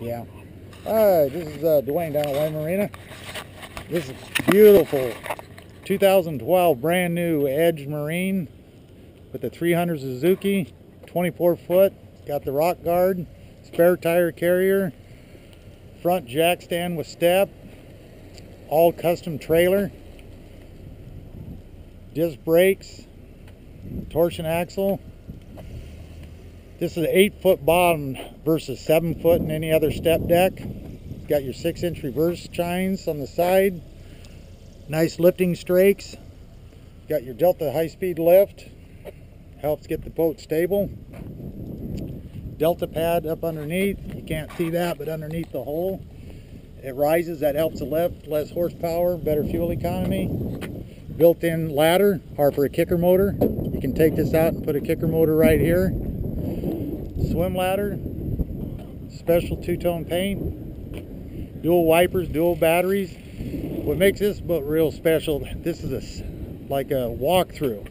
Yeah. Alright, this is uh, Duane down at Y Marina. This is beautiful 2012 brand new Edge Marine with the 300 Suzuki, 24 foot, got the rock guard, spare tire carrier, front jack stand with step, all custom trailer, disc brakes, torsion axle, this is an eight foot bottom versus seven foot in any other step deck. Got your six inch reverse chines on the side. Nice lifting strakes. Got your Delta high speed lift. Helps get the boat stable. Delta pad up underneath. You can't see that, but underneath the hole. It rises, that helps the lift. Less horsepower, better fuel economy. Built-in ladder, Harper kicker motor. You can take this out and put a kicker motor right here swim ladder, special two-tone paint, dual wipers, dual batteries. What makes this boat real special, this is a, like a walk-through,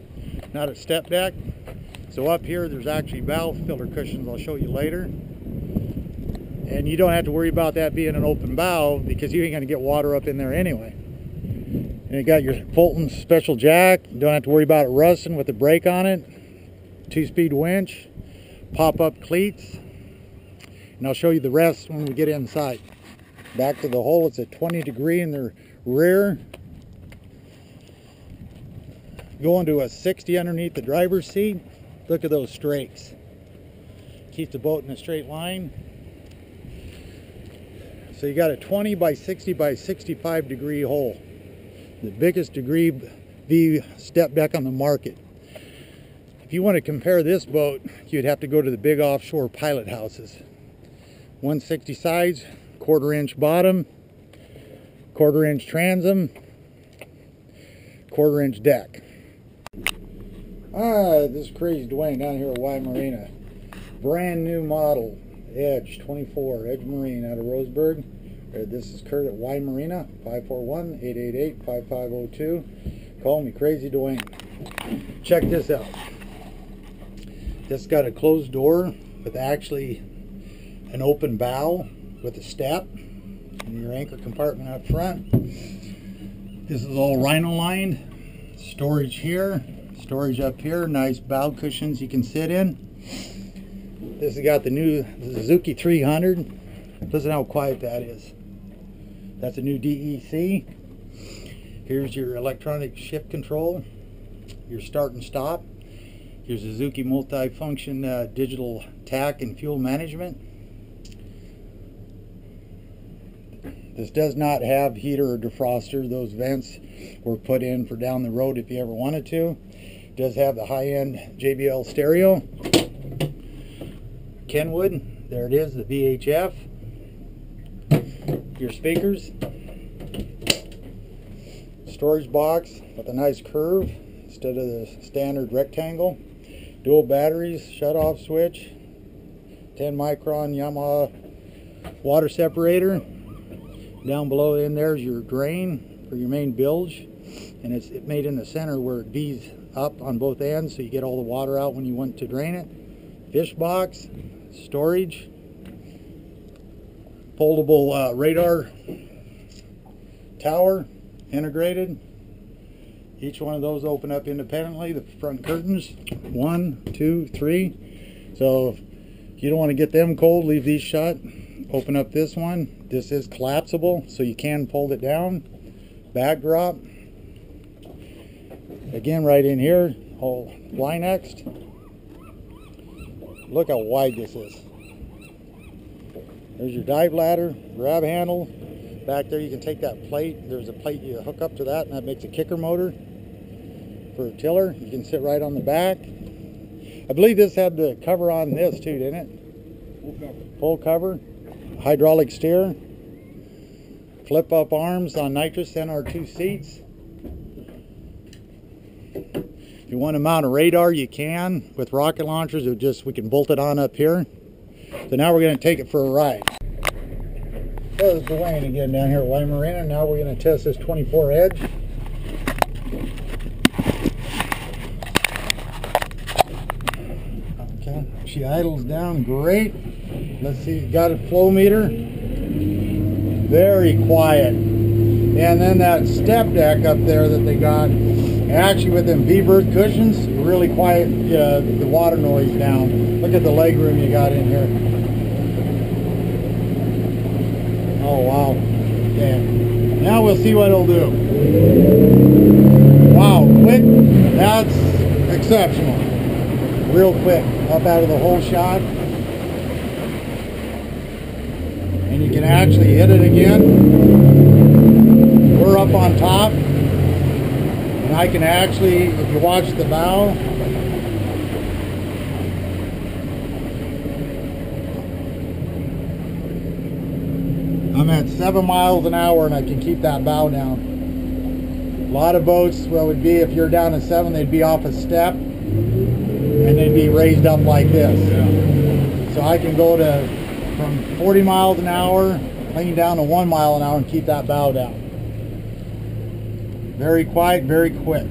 not a step deck. So up here, there's actually valve filler cushions I'll show you later. And you don't have to worry about that being an open bow because you ain't gonna get water up in there anyway. And you got your Fulton special jack. You don't have to worry about it rusting with the brake on it. Two-speed winch pop-up cleats and I'll show you the rest when we get inside. Back to the hole, it's at 20 degree in the rear. Going to a 60 underneath the driver's seat. Look at those strakes. Keep the boat in a straight line. So you got a 20 by 60 by 65 degree hull. The biggest degree V step deck on the market. If you want to compare this boat, you'd have to go to the big offshore pilot houses. 160 sides, quarter inch bottom, quarter inch transom, quarter inch deck. Ah, this is Crazy Duane down here at Y Marina. Brand new model, Edge 24, Edge Marine out of Roseburg. Uh, this is Kurt at Y Marina, 541-888-5502. Call me Crazy Duane. Check this out. This got a closed door with actually an open bow with a step and your anchor compartment up front. This is all rhino lined. Storage here, storage up here, nice bow cushions you can sit in. This has got the new Suzuki 300. Listen how quiet that is. That's a new DEC. Here's your electronic shift control, your start and stop. Your Suzuki multi-function uh, digital tach and fuel management. This does not have heater or defroster. Those vents were put in for down the road if you ever wanted to. It does have the high-end JBL stereo. Kenwood, there it is, the VHF. Your speakers. Storage box with a nice curve instead of the standard rectangle dual batteries, shut off switch, 10 micron Yamaha water separator. Down below in there's your drain for your main bilge and it's made in the center where it V's up on both ends so you get all the water out when you want to drain it. Fish box, storage, foldable uh, radar tower integrated each one of those open up independently, the front curtains, one, two, three. So if you don't want to get them cold, leave these shut. Open up this one. This is collapsible, so you can fold it down. Backdrop. Again, right in here, whole fly next. Look how wide this is. There's your dive ladder, grab handle. Back there you can take that plate. There's a plate you hook up to that and that makes a kicker motor for a tiller. You can sit right on the back. I believe this had the cover on this too, didn't it? Full cover. Full cover. Hydraulic steer. Flip up arms on nitrous and our two seats. If you want to mount a radar, you can. With rocket launchers, it just we can bolt it on up here. So now we're going to take it for a ride. This is Duane again down here at Y Marina. Now we're going to test this 24 Edge. Okay, she idles down great. Let's see, got a flow meter. Very quiet. And then that step deck up there that they got, actually with them V-berth cushions, really quiet uh, the water noise down. Look at the leg room you got in here. Oh wow. Yeah. Now we'll see what it'll do. Wow, quick. That's exceptional. Real quick. Up out of the whole shot. And you can actually hit it again. We're up on top. And I can actually, if you watch the bow, I'm at seven miles an hour and I can keep that bow down. A lot of boats, well, would be if you're down at seven, they'd be off a step and they'd be raised up like this. So I can go to from 40 miles an hour, lean down to one mile an hour and keep that bow down. Very quiet, very quick.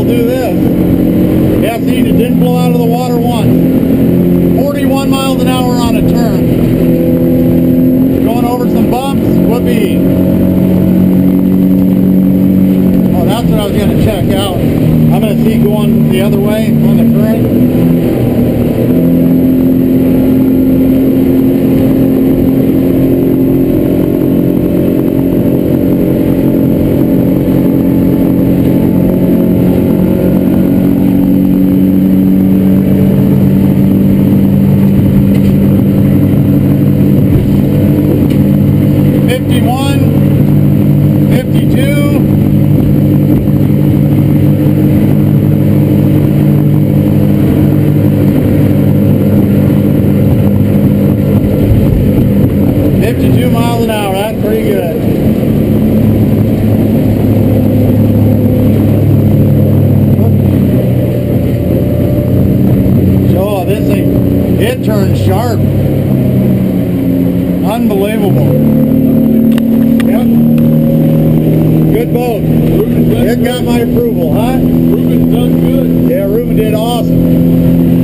That'll do this. Yeah, see, it didn't blow out of the water once. 41 miles an hour on a turn. Going over some bumps, whoopee. Oh, that's what I was going to check out. I'm going to see going the other way on the current. Fifty-one, fifty-two. Fifty-two miles an hour, that's pretty good. So this thing, it turns sharp. Unbelievable. Yep. Good boat. It got my approval, huh? Ruben's done good. Yeah, Ruben did awesome.